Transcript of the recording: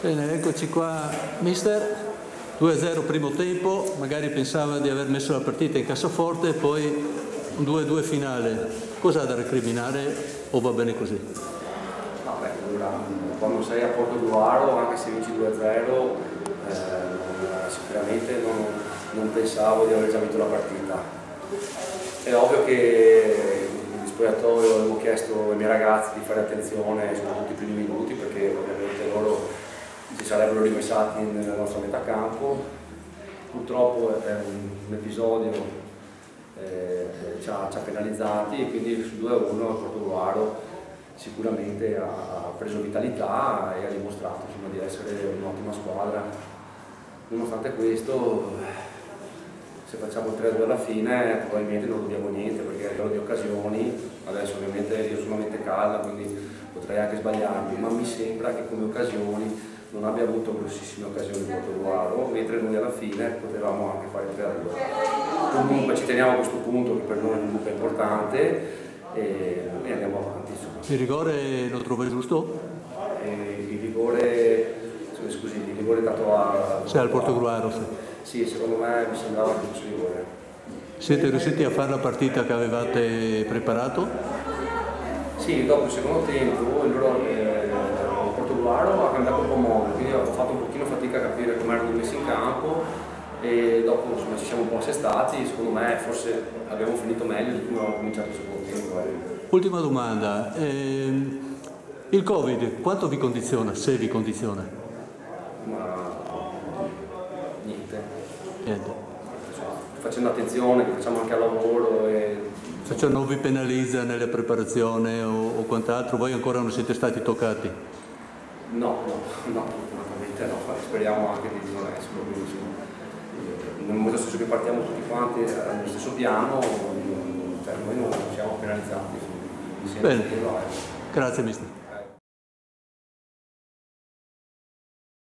Bene, eccoci qua, mister. 2-0 primo tempo, magari pensava di aver messo la partita in cassaforte e poi un 2-2 finale. Cosa ha da recriminare o va bene così? Vabbè, allora, quando sei a Porto Duaro, anche se vinci 2-0, eh, sicuramente non, non pensavo di aver già vinto la partita. È ovvio che in spogliatoio avevo chiesto ai miei ragazzi di fare attenzione soprattutto i primi minuti perché ovviamente loro si sarebbero rimessati nella nostra metà campo. Purtroppo è un, episodio eh, ci, ha, ci, ha, penalizzati e quindi su 2-1 il Portogruaro sicuramente ha, preso vitalità e ha dimostrato insomma, di essere un'ottima squadra. Nonostante questo, se facciamo il 3-2 alla fine probabilmente non dobbiamo niente perché a livello di occasioni, adesso ovviamente io sono mente calda quindi potrei anche sbagliarmi, ma mi sembra che come occasioni non abbia avuto grossissime occasioni in Portogallo, mentre noi alla fine potevamo anche fare il 3 Comunque ci teniamo a questo punto che per noi è importante e, e andiamo avanti. Insomma. Il rigore lo trovo giusto? E il rigore, scusi, il rigore dato a... Sì, al Portogruaro, sì. Sì, secondo me mi sembrava che fosse rigore. Siete riusciti a fare la partita che avevate preparato? Sì, dopo il secondo tempo loro, eh, il Portogruaro ha cambiato un po' modo, quindi ho fatto un pochino fatica a capire come erano messi in campo e dopo insomma, ci siamo un po' assestati, secondo me forse abbiamo finito meglio di come abbiamo cominciato il secondo tempo. Ultima domanda, eh, il Covid quanto vi condiziona, se vi condiziona? Ma niente. Niente. Facendo attenzione, che facciamo anche al lavoro e Cioè non vi penalizza nella preparazione o, o quant'altro? Voi ancora non siete stati toccati? No, no, no, fortunatamente no, speriamo anche di non essere stesso che partiamo tutti quanti allo stesso piano, cioè noi non siamo penalizzati. Bene, grazie mister.